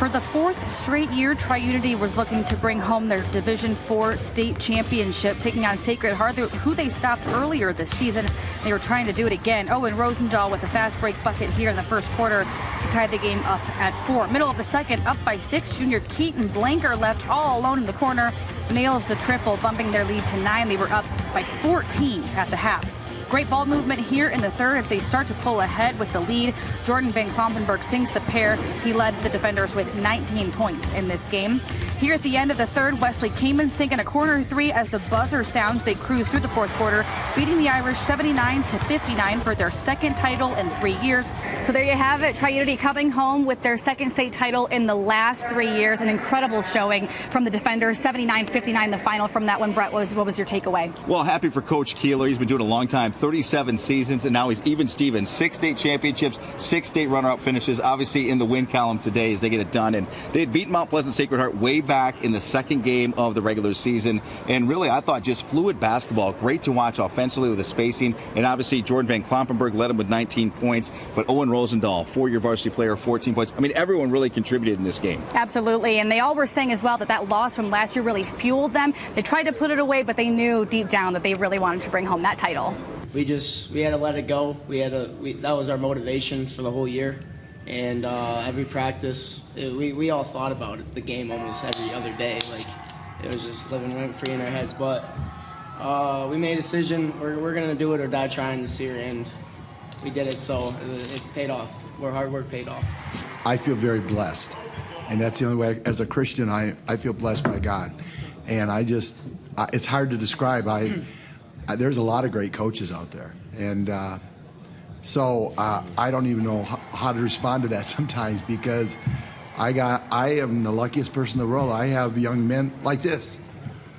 For the fourth straight year, Tri-Unity was looking to bring home their Division Four state championship, taking on Sacred Heart, who they stopped earlier this season. They were trying to do it again. Oh, Owen Rosendahl with a fast break bucket here in the first quarter to tie the game up at four. Middle of the second, up by six. Junior Keaton Blanker left all alone in the corner, nails the triple, bumping their lead to nine. They were up by 14 at the half. Great ball movement here in the third as they start to pull ahead with the lead. Jordan Van Klompenberg sinks the pair. He led the defenders with 19 points in this game. Here at the end of the third, Wesley Kamen sinking a corner three as the buzzer sounds. They cruise through the fourth quarter, beating the Irish 79 to 59 for their second title in three years. So there you have it. Tri-Unity coming home with their second state title in the last three years. An incredible showing from the defenders. 79-59 the final from that one. Brett, was what was your takeaway? Well, happy for Coach Keeler. He's been doing a long time, 37 seasons, and now he's even Stevens. Six state championships, six state runner-up finishes. Obviously in the win column today as they get it done. And they had beaten Mount Pleasant Sacred Heart way back in the second game of the regular season. And really, I thought just fluid basketball. Great to watch offensively with the spacing. And obviously, Jordan Van Klompenberg led him with 19 points. But Owen Rosendahl, four-year varsity player, 14 points. I mean, everyone really contributed in this game. Absolutely. And they all were saying as well that that loss from last year really fueled them. They tried to put it away, but they knew deep down that they really wanted to bring home that title. We just we had to let it go. We had to. We, that was our motivation for the whole year and uh, every practice, it, we, we all thought about it, the game almost every other day. Like it was just living rent free in our heads. But uh, we made a decision. We're, we're gonna do it or die trying this year, and we did it. So it, it paid off. Our hard work paid off. I feel very blessed, and that's the only way. As a Christian, I I feel blessed by God, and I just I, it's hard to describe. I, there's a lot of great coaches out there, and. Uh, so uh, I don't even know how to respond to that sometimes because I got I am the luckiest person in the world. I have young men like this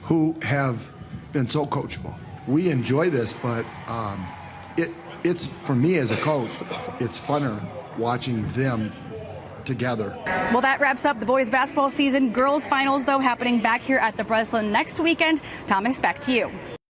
who have been so coachable. We enjoy this, but um, it it's for me as a coach, it's funner watching them together. Well, that wraps up the boys basketball season. Girls finals, though, happening back here at the Breslin next weekend. Thomas, back to you.